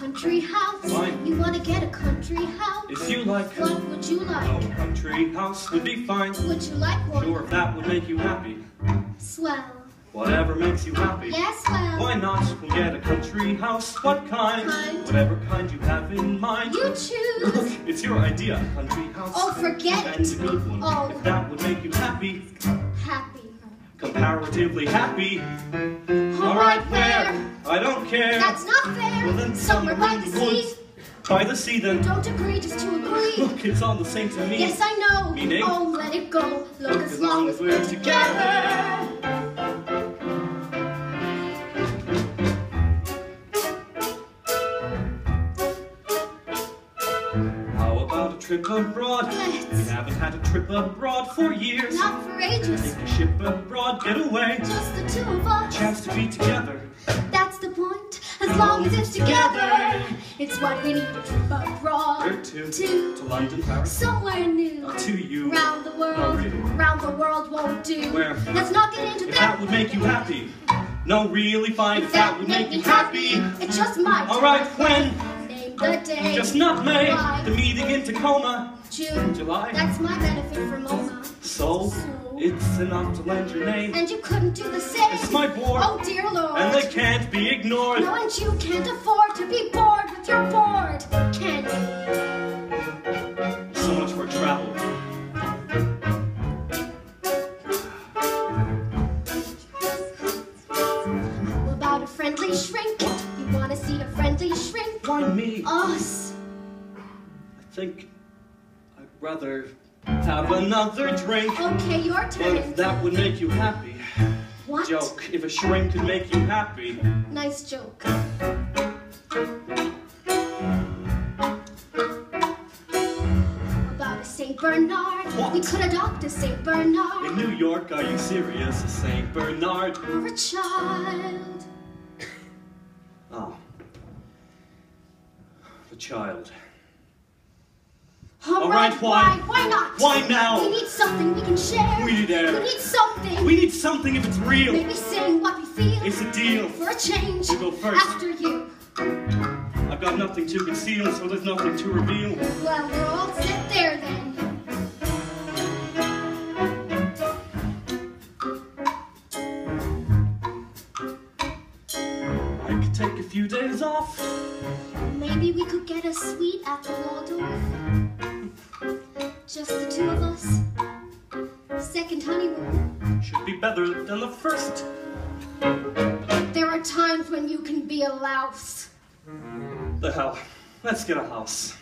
country house. Fine. You wanna get a country house? If you like, What would you like? country house would be fine. Would you like one? Sure, if that would make you happy. Swell. Whatever makes you happy. Yes, well. Why not? We'll get a country house. What kind? Kind. Whatever kind you have in mind. You choose. Look, it's your idea, country house. Oh, forget And a good one. Oh. If that would make you happy, Happy. comparatively happy. All right, where? I don't care. That's not fair. Well, then Somewhere by the sea. By the sea, then. Don't agree just to agree. Look, it's all the same to me. Yes, I know. Meaning? Oh, let it go. Look, as long as we're together. How about a trip abroad? Let's. We haven't had a trip abroad for years. Not for ages. Take a ship abroad, get away. Just the two of us. Chance to be together. That's the point. As long as it's together. It's what we need trip abroad. To? To To London, Paris. somewhere new. Uh, to you. Round the world. No, really. Round the world won't do. Where? Let's not get into If that would make you happy. No, really fine. If that would make me happy, it just might. All right, when? Name the day. Just not May. Why? The meeting in Tacoma. June. July. That's my benefit from MoMA. So, it's enough to lend your name. And you couldn't do the same. It's my board. Oh dear Lord. And they can't be ignored. No, and you can't afford to be bored with your board, can you? So much for travel. How about a friendly shrink? You wanna see a friendly shrink? Why me? Us. I think I'd rather have another drink. Okay, your turn. if that would make you happy. What? Joke. If a shrink could make you happy. Nice joke. About a Saint Bernard. What? We could adopt a Saint Bernard. In New York, are you serious? A St. Bernard. Or a child. Oh. The child. All All right, right, why? Why not? Why now? We need something we can share. We need air. We need something. We need something if it's real. Maybe saying what we feel. It's a deal. For a change. You go first. After you. I've got nothing to conceal, so there's nothing to reveal. Well, we're all set there then. I could take a few days off. Maybe we could get a suite at the Waldorf. Better than the first. There are times when you can be a louse. The hell. Let's get a house.